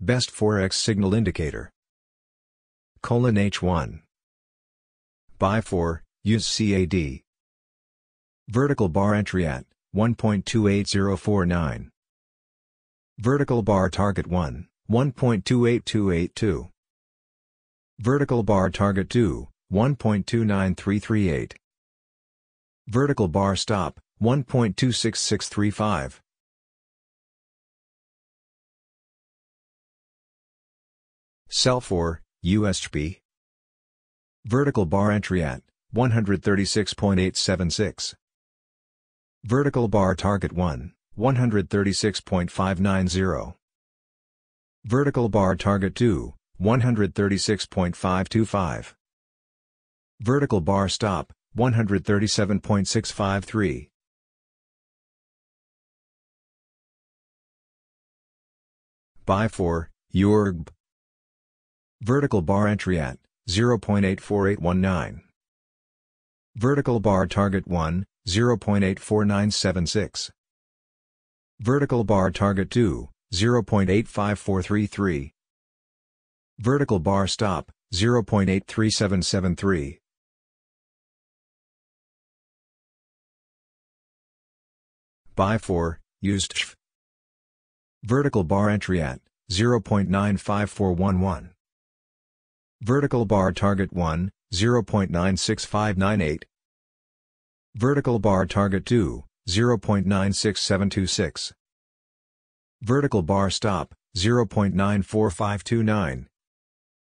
Best Forex signal indicator. Colon H1. Buy 4, USDCAD. Vertical bar entry at 1.28049. Vertical bar target 1, 1.28282. Vertical bar target 2, 1.29338. Vertical bar stop, 1.26635. Sell for, USDJPY. Vertical bar entry at, 136.876. Vertical bar target 1, 136.590. Vertical bar target 2, 136.525. Vertical bar stop, 137.653. Buy for, EURGBP. Vertical bar entry at, 0.84819. Vertical bar target 1, 0.84976. Vertical bar target 2, 0.85433. Vertical bar stop, 0.83773. Buy for, USDCHF. Vertical bar entry at, 0.95411. Vertical bar target 1, 0.96598. Vertical bar target 2, 0.96726. Vertical bar stop, 0.94529.